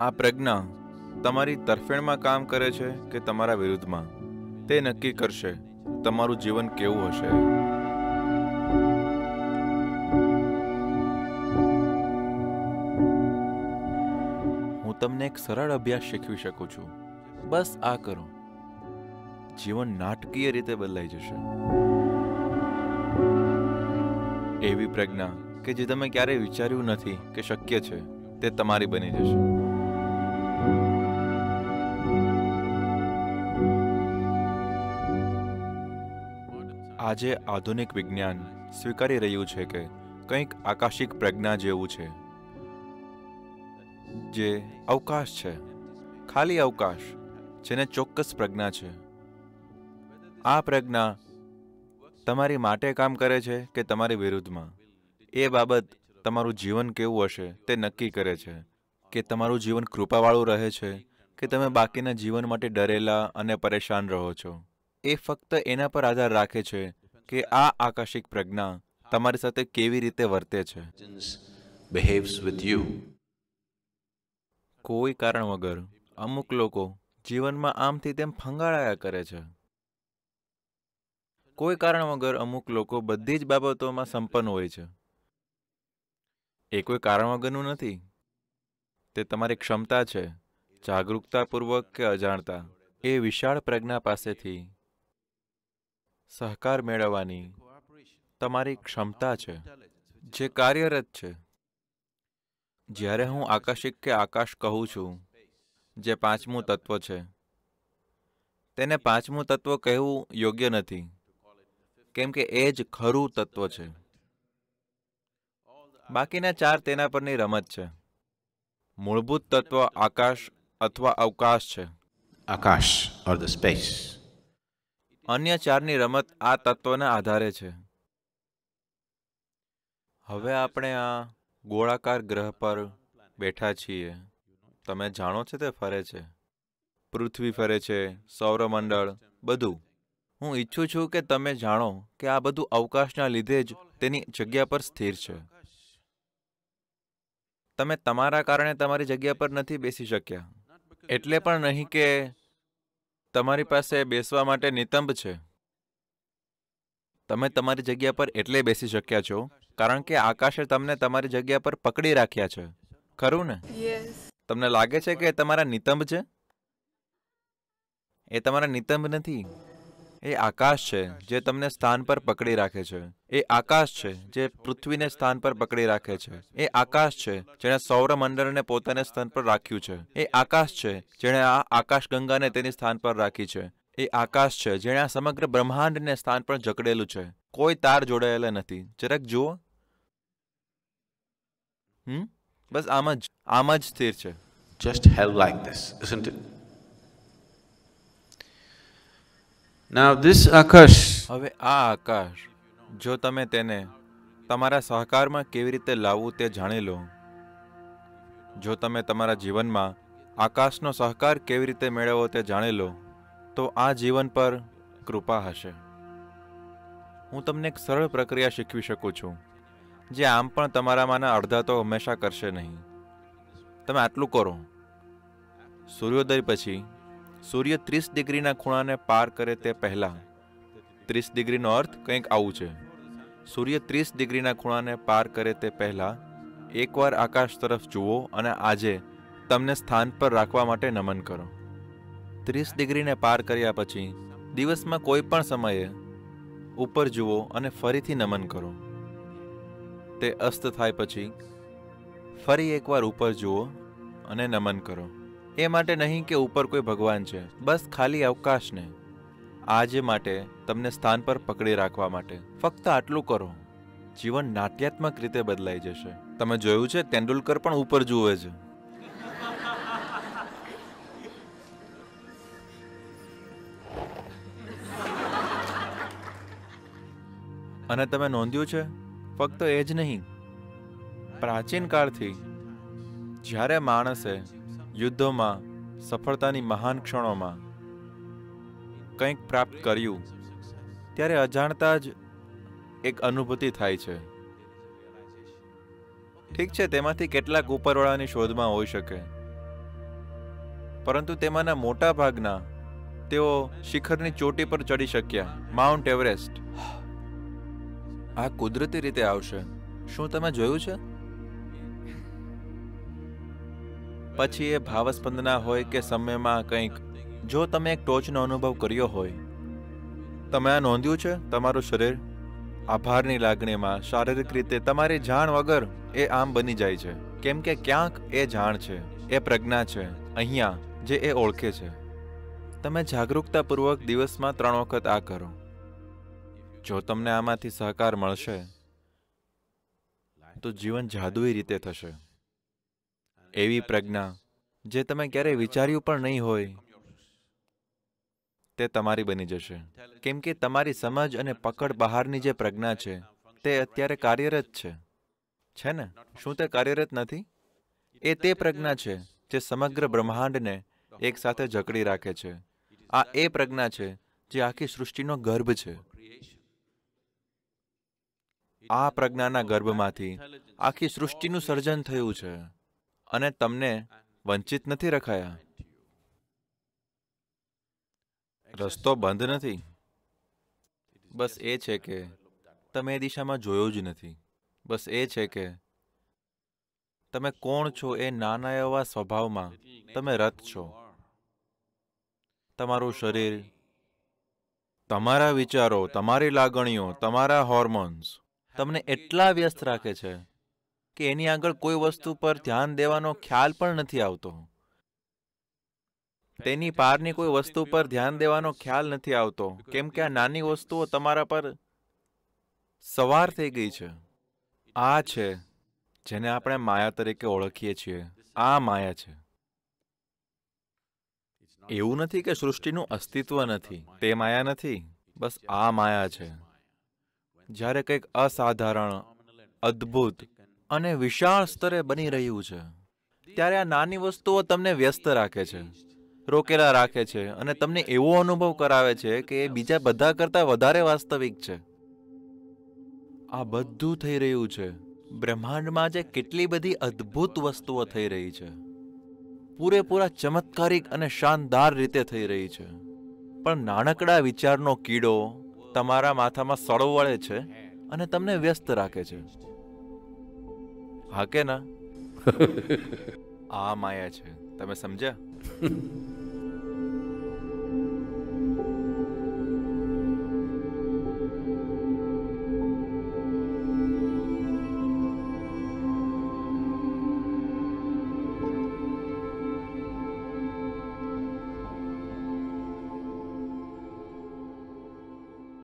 આ પ્રજ્ઞા તમારી તરફેણમાં કામ કરે છે કે તમારા વિરુદ્ધમાં? તે નક્કી કરશે. તમારું જીવન કેવું હશે? હું તમને એક સરળ અભ્યાસ શીખવી શકું છું. બસ આ કરો. જીવન નાટકીય રીતે બદલાઈ જશે. એવી પ્રજ્ઞા કે જે તમે ક્યારેય વિચાર્યું નથી કે શક્ય છે, તે તમારી બની જશે. આજે આધુનિક વિજ્ઞાન સ્વીકારી રહ્યું છે કે કંઈક આકાશિક પ્રજ્ઞા જેવું છે, જે અવકાશ છે, ખાલી અવકાશ, જેને ચોક્કસ પ્રજ્ઞા છે. આ પ્રજ્ઞા તમારી માટે કામ કરે છે કે તમારી વિરુદ્ધમાં? એ બાબત તમારું જીવન કેવું હશે તે નક્કી કરે છે. કે તમારું જીવન કૃપાવાળું રહે છે કે તમે બાકીના જીવન માટે ડરેલા અને પરેશાન રહો છો? એ ફક્ત એના પર આધાર રાખે છે કે આ આકાશિક પ્રજ્ઞા તમારી સાથે કેવી રીતે વર્તે છે. કોઈ કારણ વગર અમુક લોકો જીવનમાં આમથી તેમ ફંગાળાયા કરે છે. કોઈ કારણ વગર અમુક લોકો બધી જ બાબતોમાં સંપન્ન હોય છે. એ કોઈ કારણ વગરનું નથી. તે તમારી ક્ષમતા છે જાગૃતતાપૂર્વક કે અજાણતા. એ વિશાળ પ્રજ્ઞા પાસેથી સહકાર મેળવવાની તમારી ક્ષમતા છે, જે કાર્યરત છે. જ્યારે હું આકાશિક કે આકાશ કહું છું, જે પાંચમું તત્વ છે, તેને પાંચમું તત્વ કહેવું યોગ્ય નથી, કેમ કે એ જ ખરું તત્વ છે. બાકીના ચાર તેના પરની રમત છે. મૂળભૂત તત્વ આકાશ અથવા અવકાશ છે. આકાશ ઓર ધ space. અન્ય ચારની રમત આ તત્વના આધારે છે. હવે આપણે આ ગોળાકાર ગ્રહ પર બેઠા છીએ. તમે જાણો છો તે ફરે છે. પૃથ્વી ફરે છે, સૌરમંડળ, બધું. હું ઈચ્છું છું કે તમે જાણો કે આ બધું અવકાશના લીધે જ તેની જગ્યા પર સ્થિર છે. તમે તમારા કારણે તમારી જગ્યા પર નથી બેસી શક્યા. એટલે પણ નહીં કે તમારી પાસે બેસવા માટે નિતંબ છે. તમે તમારી જગ્યા પર એટલે બેસી શક્યા છો કારણ કે આકાશે તમને તમારી જગ્યા પર પકડી રાખ્યા છે. ખરું ને? તમને લાગે છે કે તમારા નિતંબ છે? એ તમારા નિતંબ નથી? એ આકાશ છે, જે તમને સ્થાન પર પકડી રાખે છે. એ આકાશ છે, જે પૃથ્વીને સ્થાન પર પકડી રાખે છે. એ આકાશ છે, જેણે સૌરમંડળને પોતાને સ્થાન પર રાખ્યું છે. એ આકાશ છે, જેણે આ આકાશ ગંગાને તેની સ્થાન પર રાખી છે. એ આકાશ છે, જેણે આ સમગ્ર બ્રહ્માંડને સ્થાન પર જકડેલું છે. કોઈ તાર જોડાયેલા નથી. જરાક જુઓ. હમ? બસ આમ જ આમ જ સ્થિર છે. Just held like this isn't it? Now, this આકાશ હવે આ આકાશ જો તમે તેને તમારા સહકારમાં કેવી રીતે લાવવું તે જાણી લો. જો તમે તમારા જીવનમાં આકાશનો સહકાર કેવી રીતે મેળવવો તે જાણી લો તો આ જીવન પર કૃપા હશે. હું તમને એક સરળ પ્રક્રિયા શીખવી શકું છું જે આમ પણ તમારામાંના અડધા તો હંમેશા કરશે નહીં. તમે આટલું કરો. સૂર્યોદય પછી સૂર્ય ત્રીસ ડિગ્રીના ખૂણાને પાર કરે તે પહેલાં. ત્રીસ ડિગ્રીનો અર્થ કંઈક આવું છે. સૂર્ય ત્રીસ ડિગ્રીના ખૂણાને પાર કરે તે પહેલાં, એકવાર આકાશ તરફ જુઓ અને આજે તમને સ્થાન પર રાખવા માટે નમન કરો. ત્રીસ ડિગ્રીને પાર કર્યા પછી, દિવસમાં કોઈ પણ સમયે ઉપર જુઓ અને ફરીથી નમન કરો. તે અસ્ત થાય પછી, ફરી એકવાર ઉપર જુઓ અને નમન કરો. એ માટે નહીં કે ઉપર કોઈ ભગવાન છે, બસ ખાલી અવકાશને. આજે માટે તમને સ્થાન પર પકડી રાખવા માટે. ફક્ત આટલું કરો. જીવન નાટ્યાત્મક રીતે બદલાઈ જશે. તમે જોયું છે, તેંડુલકર પણ ઉપર જુએ છે. અને તમે નોંધ્યું છે, ફક્ત એ જ નહીં. પ્રાચીન કાળથી જ્યારે માણસે યુદ્ધોમાં, સફળતાની મહાન ક્ષણોમાં કંઈક પ્રાપ્ત કર્યું, ત્યારે અજાણતા જ એક અનુભૂતિ થાય છે. ઠીક છે, તેમાંથી કેટલાક ઉપરવાળાની શોધમાં હોઈ શકે. પરંતુ તેમાંના મોટા ભાગના તેઓ શિખરની ચોટી પર ચડી શક્યા. Mount Everest. આ કુદરતી રીતે આવશે. શું તમે જોયું છે? પછી એ ભાવસ્પંદના હોય કે સમયમાં કંઈક, જો તમે એક ટોચનો અનુભવ કર્યો હોય. તમે આ નોંધ્યું છે? તમારું શરીર? આભારની લાગણીમાં, શારીરિક રીતે તમારી જાણ વગર એ આમ બની જાય છે. કેમ કે ક્યાંક એ જાણ છે, એ પ્રજ્ઞા છે, અહીંયા, જે એ ઓળખે છે. તમે જાગરૂકતાપૂર્વક દિવસમાં ત્રણ વખત આ કરો. જો તમને આમાંથી સહકાર મળશે, તો જીવન જાદુઈ રીતે થશે. એવી પ્રજ્ઞા જે તમે ક્યારેય વિચાર્યું પણ નહીં હોય, તે તમારી બની જશે. કેમ કે તમારી સમજ અને પકડ બહારની જે પ્રજ્ઞા છે, તે અત્યારે કાર્યરત છે. છે ને? શું તે કાર્યરત નથી? એ તે પ્રજ્ઞા છે જે સમગ્ર બ્રહ્માંડને એક સાથે જકડી રાખે છે. આ એ પ્રજ્ઞા છે જે આખી સૃષ્ટિનો ગર્ભ છે. આ પ્રજ્ઞાના ગર્ભમાંથી આખી સૃષ્ટિનું સર્જન થયું છે. અને તમને વંચિત નથી રખાયા. રસ્તો બંધ નથી. બસ એ છે કે તમે એ દિશામાં જોયો જ નથી. બસ એ છે કે તમે કોણ છો એ નાના એવા સ્વભાવમાં તમે રત છો. તમારું શરીર, તમારા વિચારો, તમારી લાગણીઓ, તમારા હોર્મોન્સ તમને એટલા વ્યસ્ત રાખે છે કે એની આગળ કોઈ વસ્તુ પર ધ્યાન દેવાનો ખ્યાલ પણ નથી આવતો. તેની પારની કોઈ વસ્તુ પર ધ્યાન દેવાનો ખ્યાલ નથી આવતો, કેમ કે આ નાની વસ્તુઓ તમારા પર સવાર થઈ ગઈ છે. આ છે, જેને આપણે માયા તરીકે ઓળખીએ છીએ. આ માયા છે. એવું નથી કે સૃષ્ટિનું અસ્તિત્વ નથી, તે માયા નથી, બસ આ માયા છે. જ્યારે કંઈક અસાધારણ, અદ્ભુત અને વિશાળ સ્તરે બની રહ્યું છે. ત્યારે આ નાની વસ્તુઓ તમને વ્યસ્ત રાખે છે, રોકેલા રાખે છે અને તમને એવો અનુભવ કરાવે છે કે એ બીજા બધા કરતાં વધારે વાસ્તવિક છે. આ બધું થઈ રહ્યું છે. બ્રહ્માંડમાં જે કેટલી બધી અદ્ભુત વસ્તુઓ થઈ રહી છે. પૂરેપૂરા ચમત્કારિક અને શાનદાર રીતે થઈ રહી છે. પણ નાનકડા વિચારનો કીડો તમારા માથામાં સળો વળે છે અને તમને વ્યસ્ત રાખે છે. હા કે ના? આ માયા છે. તમે સમજ્યા?